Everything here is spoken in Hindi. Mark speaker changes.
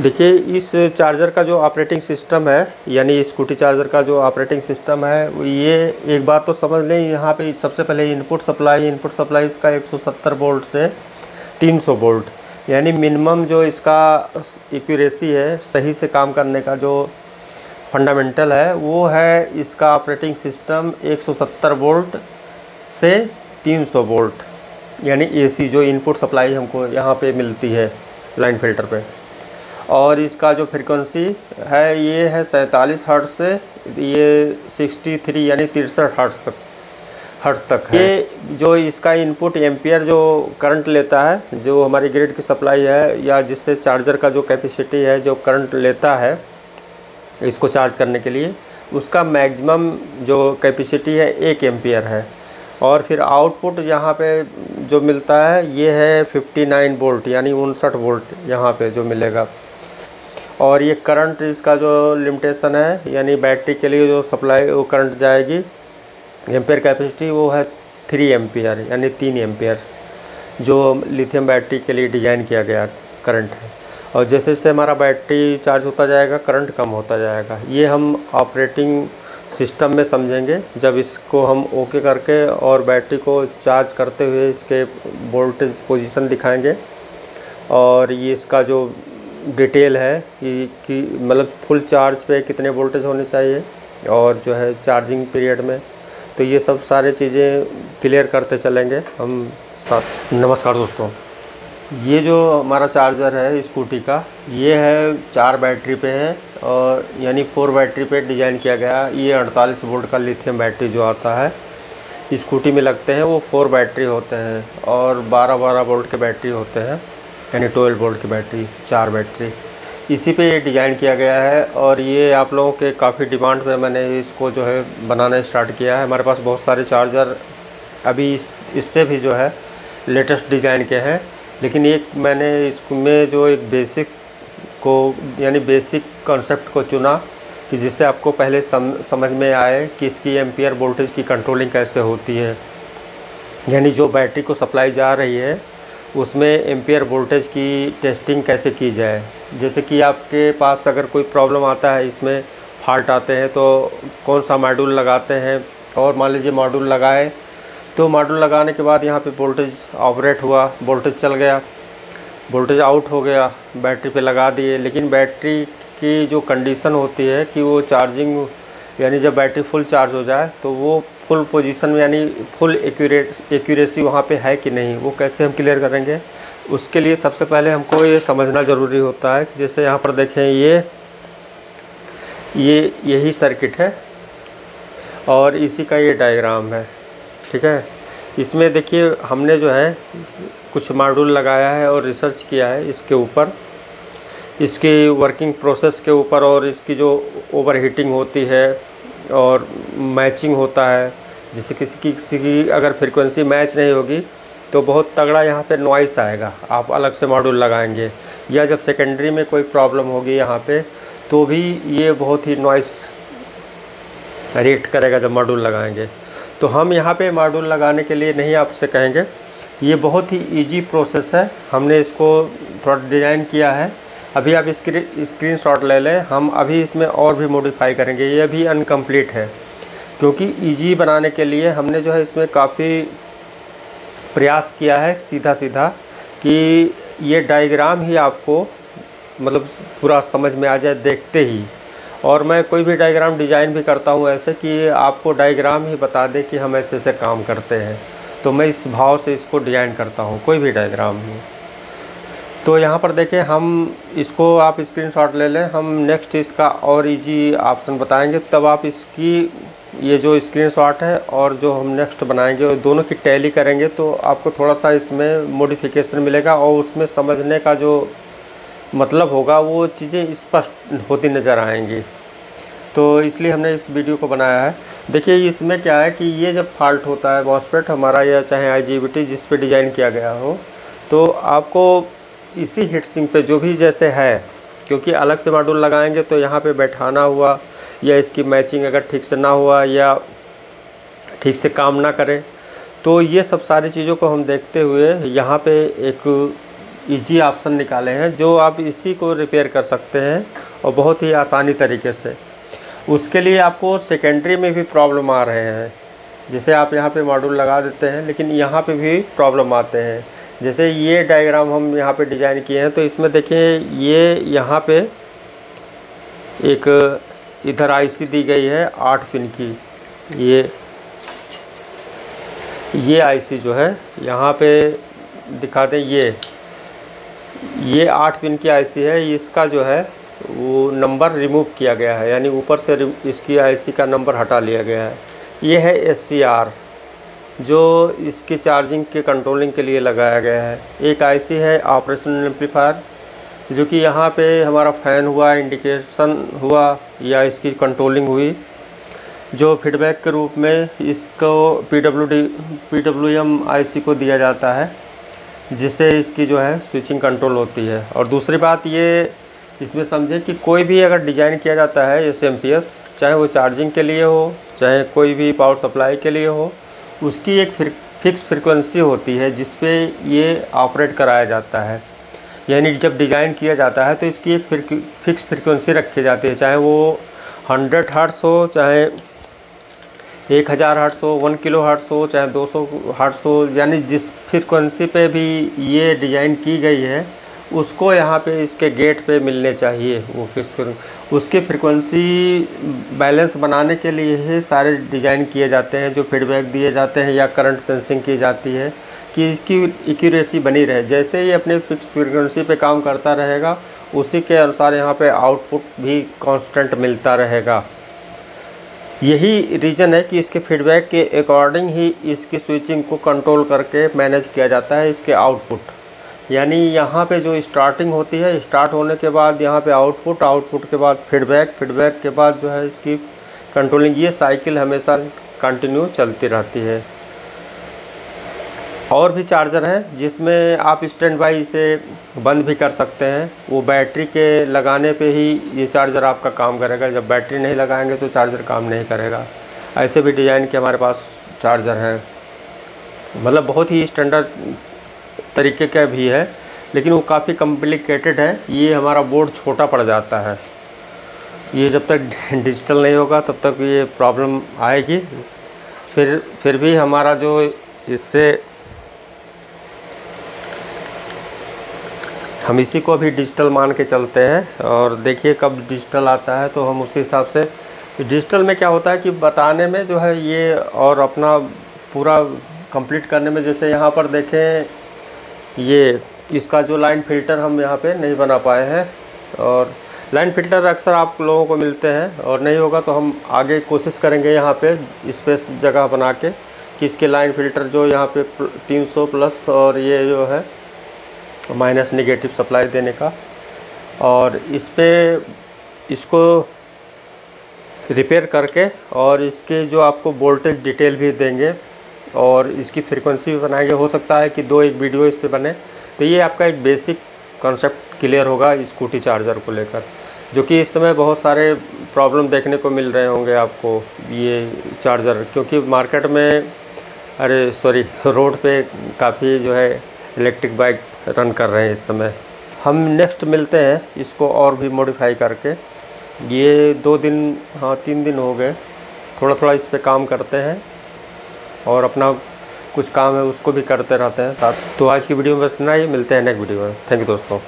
Speaker 1: देखिए, इस चार्जर का जो ऑपरेटिंग सिस्टम है, यानी स्कूटी चार्जर का जो ऑपरेटिंग सिस्टम है, ये एक बात तो समझ लें, यहाँ पे सबसे पहले इनपुट सप्लाई इनपुट सप्लाई इसका 170 वोल्ट से 300 वोल्ट। यानी मिनिमम जो इसका एक्यूरेसी है, सही से काम करने का जो फंडामेंटल है, वो है इसका ऑपरेटिंग सिस्टम 170 वोल्ट से 300 वोल्ट। यानी एसी जो इनपुट सप्लाई हमको यहाँ पे मिलती है लाइन फ़िल्टर पे। और इसका जो फ्रिक्वेंसी है, ये है सैंतालीस हर्ट से, ये 63 यानी तिरसठ हर्ट्स तक हर्ट्स तक है। ये जो इसका इनपुट एम्पियर जो करंट लेता है, जो हमारी ग्रिड की सप्लाई है, या जिससे चार्जर का जो कैपेसिटी है, जो करंट लेता है, इसको चार्ज करने के लिए, उसका मैक्सिमम जो कैपेसिटी है, एक एम्पियर है। और फिर आउटपुट यहाँ पे जो मिलता है, ये है 59 वोल्ट यानी उनसठ वोल्ट यहाँ पे जो मिलेगा। और ये करंट इसका जो लिमिटेशन है, यानी बैटरी के लिए जो सप्लाई वो करंट जाएगी, एम्पेयर कैपेसिटी वो है थ्री एम्पियर, यानी तीन एम्पियर, जो लिथियम बैटरी के लिए डिज़ाइन किया गया करंट है। और जैसे जैसे हमारा बैटरी चार्ज होता जाएगा करंट कम होता जाएगा। ये हम ऑपरेटिंग सिस्टम में समझेंगे, जब इसको हम ओके करके और बैटरी को चार्ज करते हुए इसके वोल्टेज पोजीशन दिखाएँगे। और ये इसका जो डिटेल है कि कि मतलब फुल चार्ज पे कितने वोल्टेज होने चाहिए और जो है चार्जिंग पीरियड में। तो ये सब सारे चीज़ें क्लियर करते चलेंगे हम साथ। नमस्कार दोस्तों। ये जो हमारा चार्जर है स्कूटी का ये है चार बैटरी पे है और यानी फोर बैटरी पे डिज़ाइन किया गया ये 48 वोल्ट का लिथियम बैटरी जो आता है। स्कूटी में लगते हैं वो फोर बैटरी होते हैं और 12-12 वोल्ट के बैटरी होते हैं। यानी ट्वेल्व वोल्ट की बैटरी चार बैटरी। इसी पे ये डिज़ाइन किया गया है और ये आप लोगों के काफ़ी डिमांड पे मैंने इसको जो है बनाना स्टार्ट किया है। हमारे पास बहुत सारे चार्जर अभी इस इससे भी जो है लेटेस्ट डिज़ाइन के हैं। लेकिन एक मैंने इसमें जो एक बेसिक को यानी बेसिक कॉन्सेप्ट को चुना कि जिससे आपको पहले सम, समझ में आए कि इसकी एम्पियर वोल्टेज की कंट्रोलिंग कैसे होती है। यानी जो बैटरी को सप्लाई जा रही है उसमें एम्पियर वोल्टेज की टेस्टिंग कैसे की जाए? जैसे कि आपके पास अगर कोई प्रॉब्लम आता है, इसमें फाल्ट आते हैं तो कौन सा मॉड्यूल लगाते हैं? और मान लीजिए मॉड्यूल लगाए तो मॉड्यूल लगाने के बाद यहाँ पे वोल्टेज ऑपरेट हुआ, वोल्टेज चल गया, वोल्टेज आउट हो गया, बैटरी पे लगा दिए। लेकिन बैटरी की जो कंडीशन होती है कि वो चार्जिंग यानी जब बैटरी फुल चार्ज हो जाए तो वो फुल पोजीशन में यानी फुल एक्यूरेट, एक्यूरेसी वहाँ पे है कि नहीं, वो कैसे हम क्लियर करेंगे? उसके लिए सबसे पहले हमको ये समझना ज़रूरी होता है कि जैसे यहाँ पर देखें, ये ये, यही सर्किट है और इसी का ये डायग्राम है, ठीक है? इसमें देखिए, हमने जो है, कुछ मॉड्यूल लगाया है और रिसर्च किया है इसके ऊपर। इसकी वर्किंग प्रोसेस के ऊपर और इसकी जो ओवर हीटिंग होती है और मैचिंग होता है जैसे किसी की किसी की अगर फ्रिक्वेंसी मैच नहीं होगी तो बहुत तगड़ा यहाँ पे नॉइस आएगा। आप अलग से मॉड्यूल लगाएँगे, या जब सेकेंडरी में कोई प्रॉब्लम होगी यहाँ पे तो भी ये बहुत ही नॉइस रिएक्ट करेगा जब मॉड्यूल लगाएँगे। तो हम यहाँ पे मॉड्यूल लगाने के लिए नहीं आपसे कहेंगे। ये बहुत ही इजी प्रोसेस है। हमने इसको थोड़ा डिज़ाइन किया है। अभी आप स्क्रीन स्क्रीन शॉट ले लें। हम अभी इसमें और भी मॉडिफाई करेंगे। ये अभी अनकम्प्लीट है। क्योंकि इजी बनाने के लिए हमने जो है इसमें काफ़ी प्रयास किया है सीधा सीधा कि ये डायग्राम ही आपको मतलब पूरा समझ में आ जाए देखते ही। और मैं कोई भी डायग्राम डिज़ाइन भी करता हूँ ऐसे कि आपको डायग्राम ही बता दे कि हम ऐसे ऐसे काम करते हैं। तो मैं इस भाव से इसको डिज़ाइन करता हूँ। कोई भी डायग्राम ही तो यहाँ पर देखें हम इसको आप स्क्रीनशॉट ले लें। हम नेक्स्ट इसका और इजी ऑप्शन बताएँगे। तब आप इसकी, ये जो स्क्रीनशॉट है और जो हम नेक्स्ट बनाएँगे दोनों की टैली करेंगे तो आपको थोड़ा सा इसमें मोडिफिकेशन मिलेगा और उसमें समझने का जो मतलब होगा, वो चीज़ें स्पष्ट होती नज़र आएँगी। तो इसलिए हमने इस वीडियो को बनाया है। देखिए, इसमें क्या है कि ये जब फॉल्ट होता है मॉसपेट हमारा या चाहे IGBT जिस पर डिज़ाइन किया गया हो तो आपको इसी हीट सिंक पे जो भी जैसे है, क्योंकि अलग से मॉड्यूल लगाएँगे तो यहाँ पे बैठाना हुआ, या इसकी मैचिंग अगर ठीक से ना हुआ, या ठीक से काम ना करे तो ये सब सारी चीज़ों को हम देखते हुए यहाँ पे एक इजी ऑप्शन निकाले हैं, जो आप इसी को रिपेयर कर सकते हैं, और बहुत ही आसानी तरीके से। उसके लिए आपको सेकेंडरी में भी प्रॉब्लम आ रहे हैं। जैसे आप यहाँ पे मॉड्यूल लगा देते हैं, लेकिन यहाँ पे भी प्रॉब्लम आते हैं। जैसे ये डायग्राम हम यहाँ पे डिज़ाइन किए हैं तो इसमें देखिए, ये यहाँ पे एक इधर आईसी दी गई है, आठ पिन की। ये ये आईसी जो है, यहाँ पे दिखा दें ये। ये आठ पिन की आईसी है, इसका जो है, वो नंबर रिमूव किया गया है, यानी ऊपर से इसकी आईसी का नंबर हटा लिया गया है। ये है एससीआर जो इसकी चार्जिंग के कंट्रोलिंग के लिए लगाया गया है। एक आईसी है ऑपरेशन एम्पलीफायर जो कि यहाँ पे हमारा फ़ैन हुआ इंडिकेशन हुआ, या इसकी कंट्रोलिंग हुई, जो फीडबैक के रूप में इसको P W D P W M I C को दिया जाता है, जिससे इसकी जो है स्विचिंग कंट्रोल होती है। और दूसरी बात ये, इसमें समझे कि कोई भी अगर डिज़ाइन किया जाता है पी एस चाहे वो चार्जिंग के लिए हो, चाहे कोई भी पावर सप्लाई के लिए हो उसकी एक फिर फिक्स फ्रिक्वेंसी होती है जिस पे ये ऑपरेट कराया जाता है। यानी जब डिज़ाइन किया जाता है तो इसकी एक फिक्स फ्रिक्वेंसी रखी जाती है। चाहे वो हंड्रेड हार्ट्स हो, चाहे एक हज़ार हार्ट्स हो वन किलो हार्ट्स हो, चाहे दो सौ हार्ट्स हो, यानी जिस फ्रिक्वेंसी पे भी ये डिज़ाइन की गई है उसको यहाँ पे इसके गेट पे मिलने चाहिए वो फिक्स उसकी फ्रिक्वेंसी बैलेंस बनाने के लिए ही सारे डिज़ाइन किए जाते हैं, जो फीडबैक दिए जाते हैं या करंट सेंसिंग की जाती है, कि इसकी एक्यूरेसी बनी रहे। जैसे ही अपने फिक्स फ्रिक्वेंसी पे काम करता रहेगा, उसी के अनुसार यहाँ पे आउटपुट भी कांस्टेंट मिलता रहेगा। यही रीज़न है कि इसके फीडबैक के अकॉर्डिंग ही इसकी स्विचिंग को कंट्रोल करके मैनेज किया जाता है, इसके आउटपुट यानी यहाँ पे जो स्टार्टिंग होती है स्टार्ट होने के बाद यहाँ पे आउटपुट आउटपुट के बाद फीडबैक फीडबैक के बाद जो है इसकी कंट्रोलिंग ये साइकिल हमेशा कंटिन्यू चलती रहती है। और भी चार्जर हैं जिसमें आप स्टैंड बाई इसे बंद भी कर सकते हैं। वो बैटरी के लगाने पे ही ये चार्जर आपका काम करेगा। जब बैटरी नहीं लगाएँगे तो चार्जर काम नहीं करेगा। ऐसे भी डिज़ाइन के हमारे पास चार्जर हैं। मतलब बहुत ही स्टैंडर्ड तरीके का भी है, लेकिन वो काफ़ी कॉम्प्लिकेटेड है। ये हमारा बोर्ड छोटा पड़ जाता है। ये जब तक डिजिटल नहीं होगा, तब तक ये प्रॉब्लम आएगी। फिर फिर भी हमारा जो इससे हम इसी को भी डिजिटल मान के चलते हैं। और देखिए कब डिजिटल आता है तो हम उसी हिसाब से डिजिटल में क्या होता है कि बताने में जो है ये और अपना पूरा कंप्लीट करने में, जैसे यहाँ पर देखें ये इसका जो लाइन फ़िल्टर हम यहाँ पे नहीं बना पाए हैं और लाइन फ़िल्टर अक्सर आप लोगों को मिलते हैं और नहीं होगा तो हम आगे कोशिश करेंगे यहाँ पे स्पेस जगह बना के कि इसके लाइन फ़िल्टर जो यहाँ पे 300 प्लस और ये जो है माइनस निगेटिव सप्लाई देने का और इस पर इसको रिपेयर करके और इसके जो आपको वोल्टेज डिटेल भी देंगे और इसकी फ्रीक्वेंसी भी बनाएँगे। हो सकता है कि दो एक वीडियो इस पर बने। तो ये आपका एक बेसिक कॉन्सेप्ट क्लियर होगा स्कूटी चार्जर को लेकर, जो कि इस समय बहुत सारे प्रॉब्लम देखने को मिल रहे होंगे आपको ये चार्जर क्योंकि मार्केट में, अरे सॉरी रोड पे काफ़ी जो है इलेक्ट्रिक बाइक रन कर रहे हैं इस समय। हम नेक्स्ट मिलते हैं इसको और भी मॉडिफाई करके। ये दो दिन हाँ तीन दिन हो गए। थोड़ा थोड़ा इस पर काम करते हैं। और अपना कुछ काम है, उसको भी करते रहते हैं साथ। तो आज की वीडियो में बस इतना ही, मिलते हैं नेक्स्ट वीडियो में। थैंक यू दोस्तों।